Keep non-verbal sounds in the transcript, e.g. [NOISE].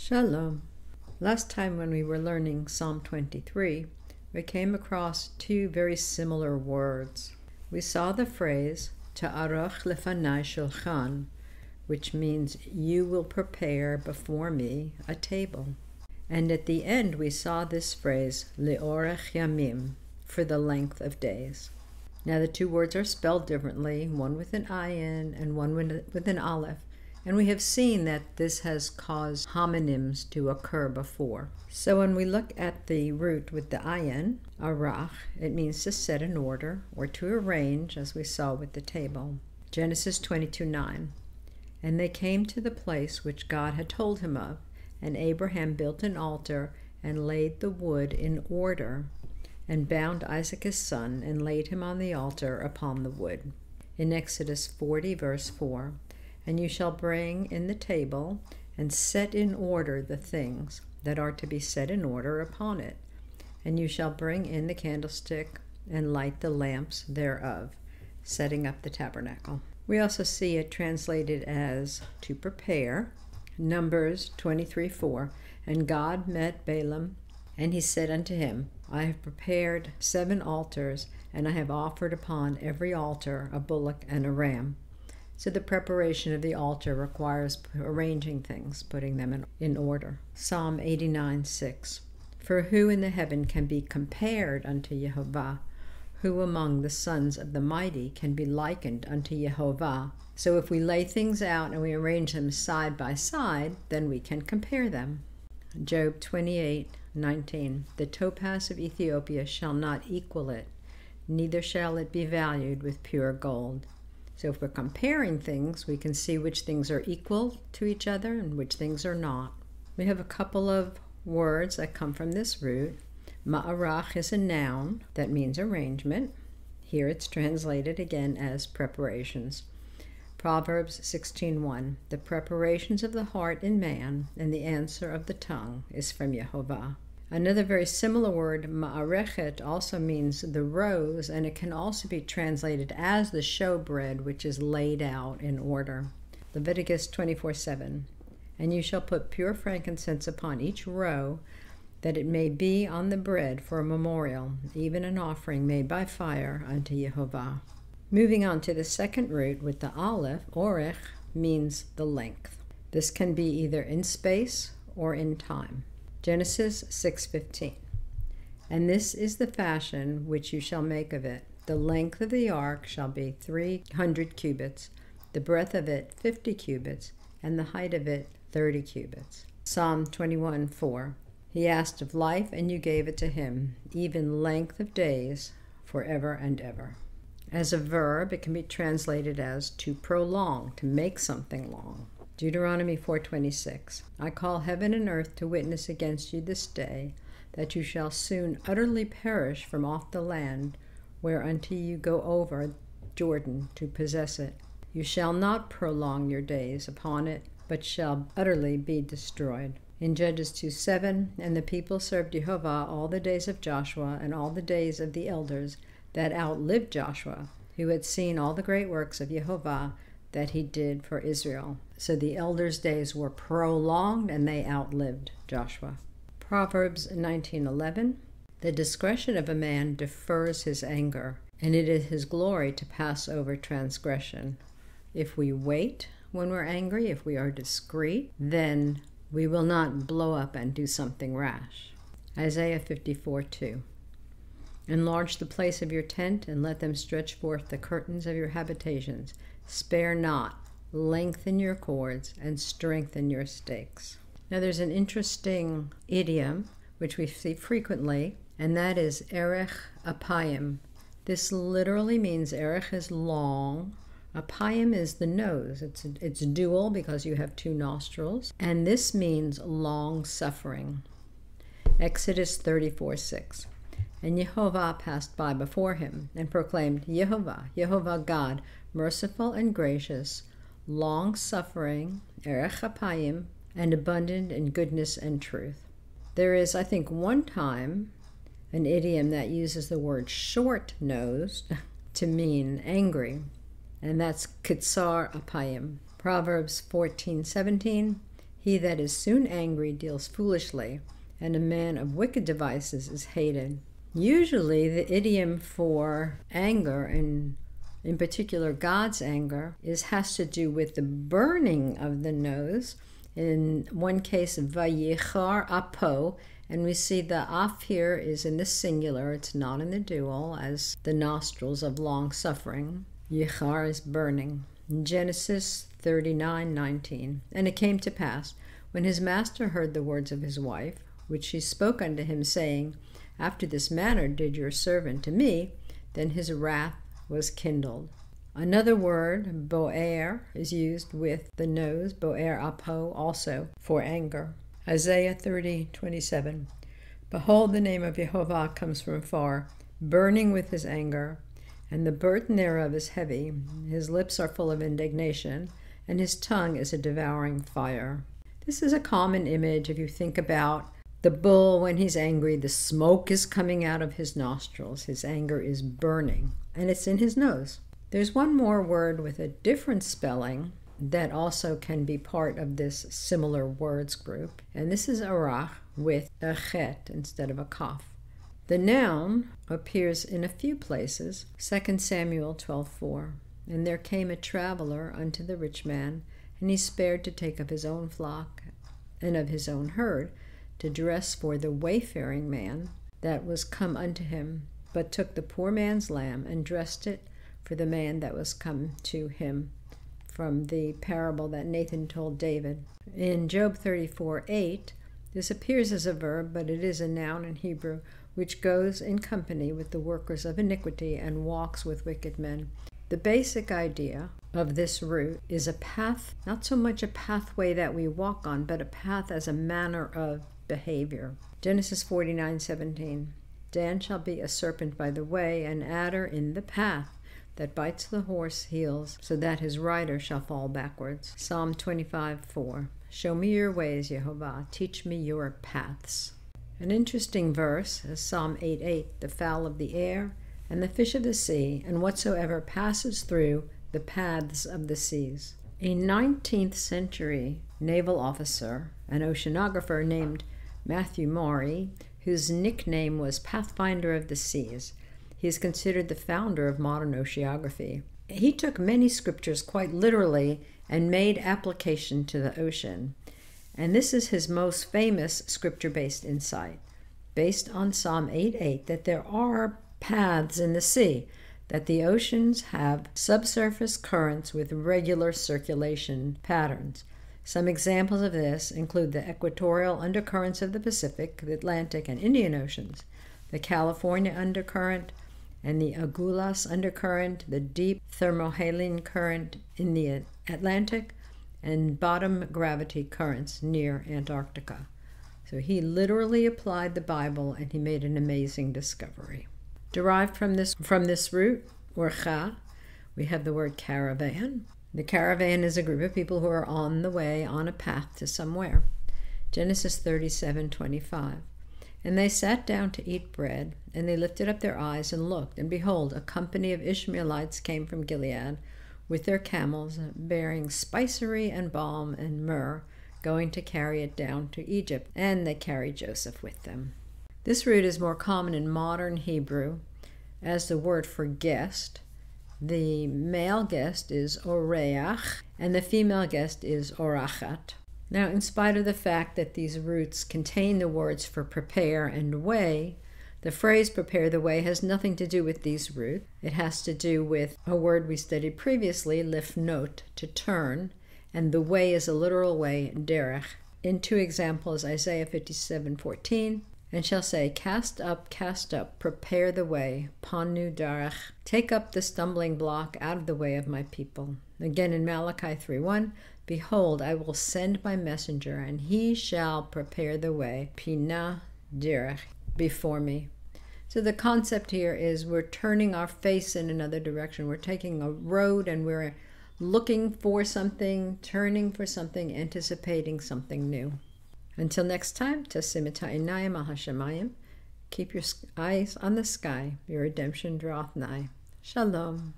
Shalom. Last time when we were learning Psalm 23, we came across two very similar words. We saw the phrase Ta'arach lefanai shulchan, which means you will prepare before me a table. And at the end we saw this phrase leorech yamim, for the length of days. Now the two words are spelled differently, one with an ayin and one with an aleph, and we have seen that this has caused homonyms to occur before. So when we look at the root with the ayin, arach, it means to set in order or to arrange, as we saw with the table. Genesis 22 9. And they came to the place which God had told him of, and Abraham built an altar and laid the wood in order, and bound Isaac his son, and laid him on the altar upon the wood. In Exodus 40, verse 4 And you shall bring in the table, and set in order the things that are to be set in order upon it. And you shall bring in the candlestick, and light the lamps thereof, setting up the tabernacle. We also see it translated as to prepare. Numbers 23 4. And God met Balaam, and he said unto him, I have prepared seven altars, and I have offered upon every altar a bullock and a ram. So the preparation of the altar requires arranging things, putting them in, in order. Psalm 89 6. For who in the heaven can be compared unto Jehovah? Who among the sons of the mighty can be likened unto Jehovah? So if we lay things out and we arrange them side by side, then we can compare them. Job 28 19. The topaz of Ethiopia shall not equal it, neither shall it be valued with pure gold. So if we're comparing things, we can see which things are equal to each other and which things are not. We have a couple of words that come from this root. Ma'arach is a noun that means arrangement. Here it's translated again as preparations. Proverbs 16:1 The preparations of the heart in man and the answer of the tongue is from Jehovah. Another very similar word, ma'arechet, also means the rows, and it can also be translated as the showbread, which is laid out in order. Leviticus 24 7. And you shall put pure frankincense upon each row, that it may be on the bread for a memorial, even an offering made by fire unto Jehovah. Moving on to the second root with the aleph, orech means the length. This can be either in space or in time. Genesis 6:15. And this is the fashion which you shall make of it. The length of the ark shall be 300 cubits, the breadth of it 50 cubits, and the height of it 30 cubits. Psalm 21:4. He asked of life, and you gave it to him, even length of days, forever and ever. As a verb, it can be translated as to prolong, to make something long. Deuteronomy 4:26 I call heaven and earth to witness against you this day that you shall soon utterly perish from off the land whereunto you go over Jordan to possess it. You shall not prolong your days upon it, but shall utterly be destroyed. In Judges 2 7, and the people served Jehovah all the days of Joshua and all the days of the elders that outlived Joshua, who had seen all the great works of Jehovah that he did for Israel. So the elders' days were prolonged and they outlived Joshua. Proverbs 19:11 The discretion of a man defers his anger, and it is his glory to pass over transgression. If we wait when we're angry, if we are discreet, then we will not blow up and do something rash. Isaiah 54 2. Enlarge the place of your tent, and let them stretch forth the curtains of your habitations. Spare not, lengthen your cords, and strengthen your stakes. Now, there's an interesting idiom which we see frequently, and that is erech apayim. This literally means erech is long, apayim is the nose. It's it's dual because you have two nostrils, and this means long suffering. Exodus 34 6. And Jehovah passed by before him and proclaimed, Jehovah, Jehovah God, merciful and gracious, long suffering, erech and abundant in goodness and truth. There is, I think, one time an idiom that uses the word short nosed [LAUGHS] to mean angry, and that's kitsar apayim. Proverbs 14 17. He that is soon angry deals foolishly, and a man of wicked devices is hated. Usually, the idiom for anger, and in particular God's anger, is has to do with the burning of the nose. In one case, vayichar apo, and we see the af here is in the singular; it's not in the dual, as the nostrils of long suffering. Yichar is burning. Genesis 39:19. And it came to pass, when his master heard the words of his wife, which she spoke unto him, saying, After this manner did your servant to me, then his wrath was kindled. Another word, boer, is used with the nose, boer apo, also for anger. Isaiah 30:27. Behold, the name of Jehovah comes from far, burning with his anger, and the burden thereof is heavy. His lips are full of indignation, and his tongue is a devouring fire. This is a common image if you think about the bull when he's angry, the smoke is coming out of his nostrils. His anger is burning, and it's in his nose. There's one more word with a different spelling that also can be part of this similar words group, and this is arach with a chet instead of a kaf. The noun appears in a few places, 2 Samuel 12:4. And there came a traveler unto the rich man, and he spared to take of his own flock and of his own herd to dress for the wayfaring man that was come unto him, but took the poor man's lamb and dressed it for the man that was come to him from the parable that Nathan told David. In Job 34 8, this appears as a verb, but it is a noun in Hebrew which goes in company with the workers of iniquity and walks with wicked men. The basic idea of this root is a path, not so much a pathway that we walk on, but a path as a manner of behavior. Genesis 49:17. Dan shall be a serpent by the way, an adder in the path that bites the horse heels, so that his rider shall fall backwards. Psalm 25:4. Show me your ways, Jehovah. Teach me your paths. An interesting verse is Psalm 8 8 The fowl of the air, and the fish of the sea, and whatsoever passes through the paths of the seas. A 19th century naval officer, an oceanographer named Matthew Maury, whose nickname was Pathfinder of the Seas, he is considered the founder of modern oceanography. He took many scriptures quite literally and made application to the ocean. And this is his most famous scripture based insight, based on Psalm 8 8, that there are paths in the sea, that the oceans have subsurface currents with regular circulation patterns. Some examples of this include the equatorial undercurrents of the Pacific, the Atlantic, and Indian Oceans, the California undercurrent, and the Agulhas undercurrent, the deep thermohaline current in the Atlantic, and bottom gravity currents near Antarctica. So he literally applied the Bible and he made an amazing discovery. Derived from this from this root, orcha, we have the word caravan. The caravan is a group of people who are on the way, on a path to somewhere. Genesis 37 25. And they sat down to eat bread, and they lifted up their eyes and looked, and behold, a company of Ishmaelites came from Gilead with their camels, bearing spicery and balm and myrrh, going to carry it down to Egypt, and they carried Joseph with them. This root is more common in modern Hebrew as the word for guest. The male guest is oreach, and the female guest is orachat. Now, in spite of the fact that these roots contain the words for prepare and way, the phrase prepare the way has nothing to do with these roots. It has to do with a word we studied previously, lifnot, to turn, and the way is a literal way, derech. In two examples, Isaiah 57:14, and shall say, Cast up, cast up, prepare the way, panu darach, take up the stumbling block out of the way of my people. Again in Malachi 3:1, Behold, I will send my messenger, and he shall prepare the way, pina derech, before me. So the concept here is we're turning our face in another direction. We're taking a road and we're looking for something, turning for something, anticipating something new. Until next time, Tasimita Inayim Ahashemayim. Keep your eyes on the sky. Your redemption draweth nigh. Shalom.